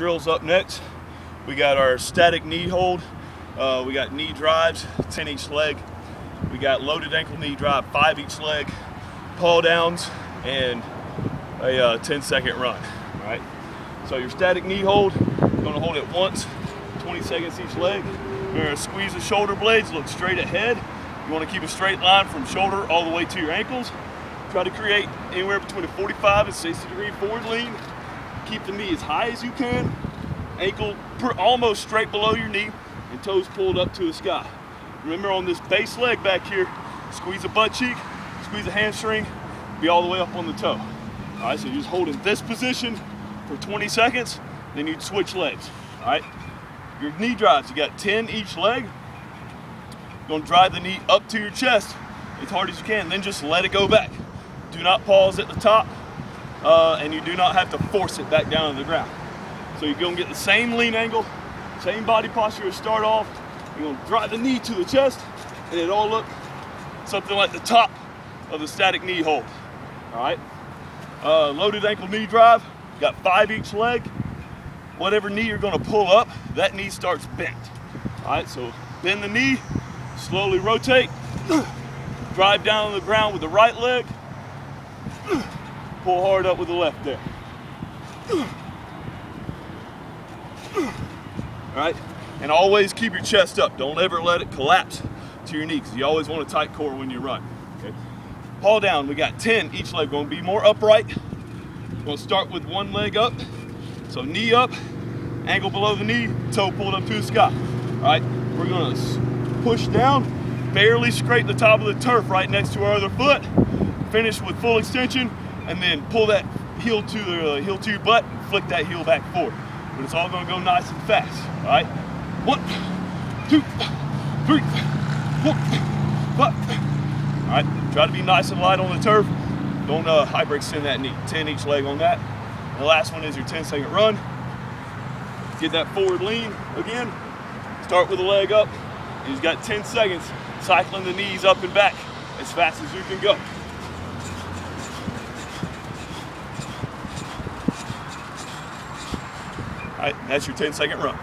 drills up next. We got our static knee hold. Uh, we got knee drives, 10 each leg. We got loaded ankle knee drive, five each leg, pull downs, and a uh, 10 second run, all right? So your static knee hold, you're gonna hold it once, 20 seconds each leg. You're gonna squeeze the shoulder blades, look straight ahead. You wanna keep a straight line from shoulder all the way to your ankles. Try to create anywhere between a 45 and 60 degree forward lean. Keep the knee as high as you can, ankle almost straight below your knee, and toes pulled up to the sky. Remember on this base leg back here, squeeze the butt cheek, squeeze the hamstring, be all the way up on the toe. All right, so you're just holding this position for 20 seconds, then you'd switch legs, all right? Your knee drives, you got 10 each leg. You're gonna drive the knee up to your chest as hard as you can, then just let it go back. Do not pause at the top, uh, and you do not have to force it back down to the ground. So you're gonna get the same lean angle, same body posture to start off. You're gonna drive the knee to the chest, and it all look something like the top of the static knee hold. All right. Uh, loaded ankle knee drive. Got five each leg. Whatever knee you're gonna pull up, that knee starts bent. All right. So bend the knee, slowly rotate, drive down on the ground with the right leg, Pull hard up with the left there. All right, and always keep your chest up. Don't ever let it collapse to your knees. you always want a tight core when you run. Okay. Pull down, we got 10 each leg. Gonna be more upright. Gonna start with one leg up. So knee up, ankle below the knee, toe pulled up to the sky. All right, we're gonna push down, barely scrape the top of the turf right next to our other foot. Finish with full extension, and then pull that heel to the uh, heel to your butt and flick that heel back forward. But it's all gonna go nice and fast. All right, one, two, three, four, five. All right, try to be nice and light on the turf. Don't uh, hyperextend that knee. 10 each leg on that. And the last one is your 10 second run. Get that forward lean again. Start with the leg up. You've got 10 seconds cycling the knees up and back as fast as you can go. That's your 10 second run.